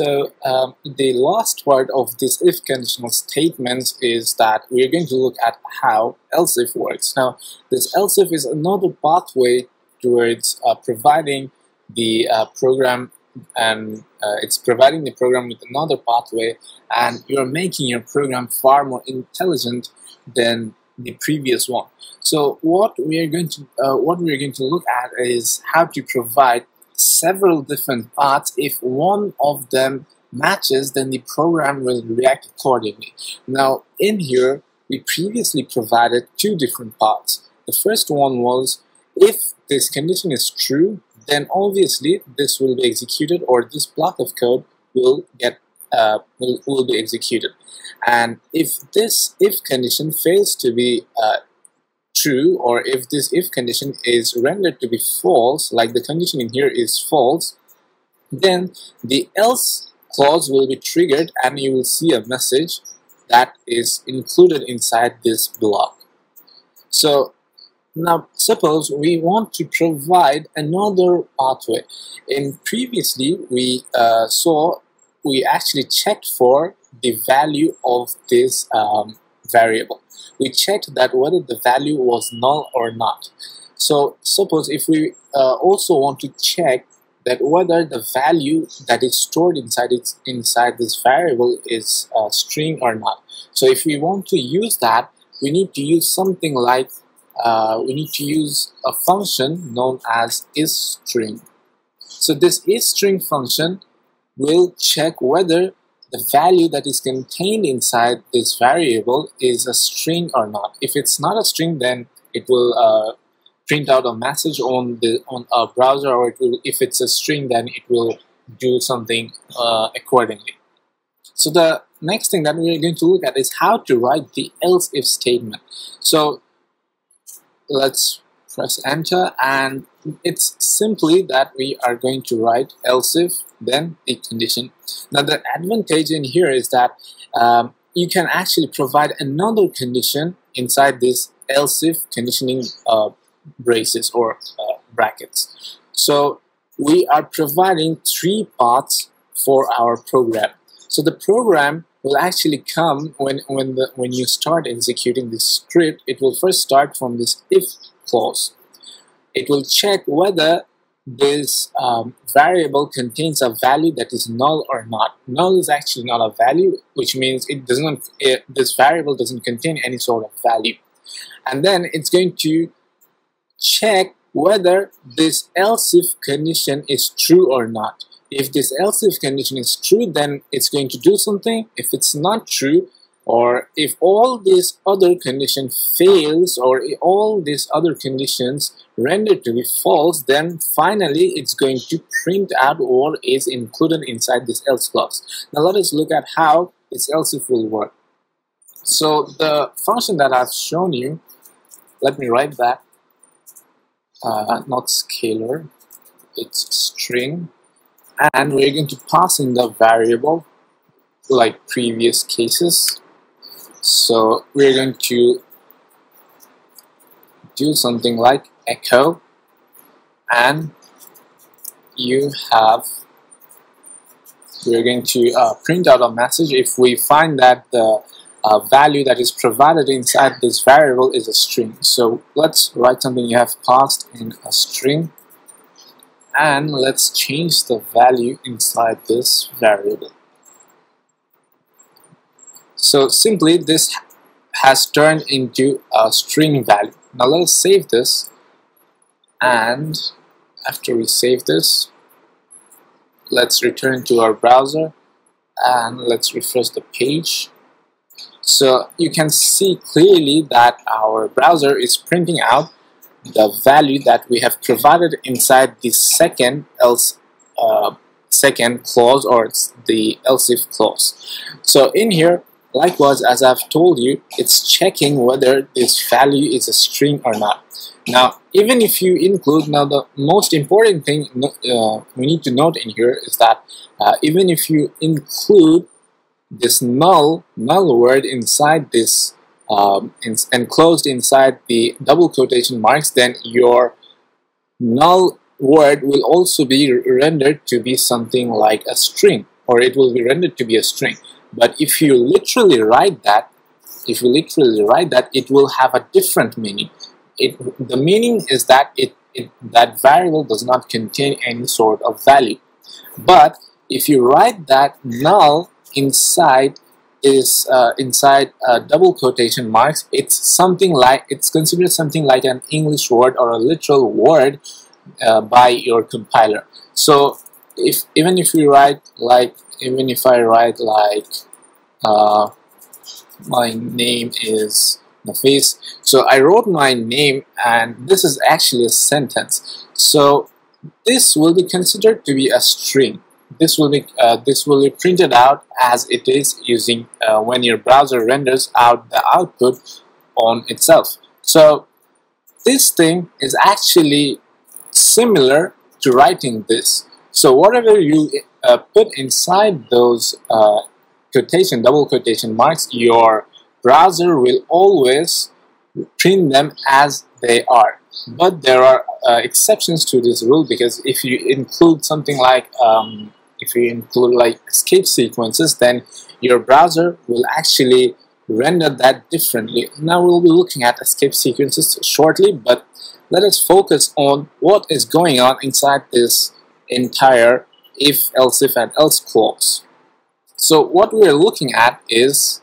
So um, the last part of this if conditional statements is that we are going to look at how else if works. Now this else if is another pathway towards uh, providing the uh, program and uh, it's providing the program with another pathway and you're making your program far more intelligent than the previous one. So what we are going to uh, what we are going to look at is how to provide several different paths. If one of them matches, then the program will react accordingly. Now in here, we previously provided two different paths. The first one was if this condition is true, then obviously this will be executed or this block of code will get uh, will, will be executed. And if this if condition fails to be uh, true or if this if condition is rendered to be false, like the condition in here is false, then the else clause will be triggered and you will see a message that is included inside this block. So now suppose we want to provide another pathway. In previously we uh, saw we actually checked for the value of this um, variable. We checked that whether the value was null or not. So suppose if we uh, also want to check that whether the value that is stored inside it, inside this variable is a string or not. So if we want to use that, we need to use something like uh, we need to use a function known as isString. So this isString function will check whether the value that is contained inside this variable is a string or not. If it's not a string, then it will uh, print out a message on the on a browser, or it will, if it's a string, then it will do something uh, accordingly. So the next thing that we're going to look at is how to write the else if statement. So let's press enter and it's simply that we are going to write else if then the condition. Now the advantage in here is that um, you can actually provide another condition inside this else if conditioning uh, braces or uh, brackets. So we are providing three paths for our program. So the program will actually come when when the when you start executing this script. It will first start from this if clause. It will check whether this um, variable contains a value that is null or not. Null is actually not a value, which means it doesn't. It, this variable doesn't contain any sort of value, and then it's going to check whether this else if condition is true or not. If this else if condition is true, then it's going to do something. If it's not true, or if all these other condition fails or all these other conditions render to be false then finally it's going to print out what is included inside this else clause. Now let us look at how this else if will work. So the function that I've shown you let me write that uh, not scalar it's string and we're going to pass in the variable like previous cases so we're going to do something like echo and you have we're going to uh, print out a message. If we find that the uh, value that is provided inside this variable is a string. So let's write something you have passed in a string and let's change the value inside this variable so simply this has turned into a string value. Now let us save this and after we save this let's return to our browser and let's refresh the page. So you can see clearly that our browser is printing out the value that we have provided inside the second else uh, second clause or the else if clause. So in here Likewise, as I've told you, it's checking whether this value is a string or not. Now, even if you include, now the most important thing uh, we need to note in here is that uh, even if you include this null, null word inside this, um, in, enclosed inside the double quotation marks, then your null word will also be rendered to be something like a string or it will be rendered to be a string. But if you literally write that, if you literally write that, it will have a different meaning. It, the meaning is that it, it, that variable does not contain any sort of value. But if you write that null inside is uh, inside uh, double quotation marks, it's something like it's considered something like an English word or a literal word uh, by your compiler. So if even if you write like even if I write like uh, my name is Nafis. So I wrote my name and this is actually a sentence. So this will be considered to be a string. This will be uh, this will be printed out as it is using uh, when your browser renders out the output on itself. So this thing is actually similar to writing this. So whatever you uh, put inside those uh, quotation, double quotation marks, your browser will always print them as they are. But there are uh, exceptions to this rule because if you include something like um, if you include like escape sequences, then your browser will actually render that differently. Now we'll be looking at escape sequences shortly, but let us focus on what is going on inside this entire if, else if, and else clause. So what we're looking at is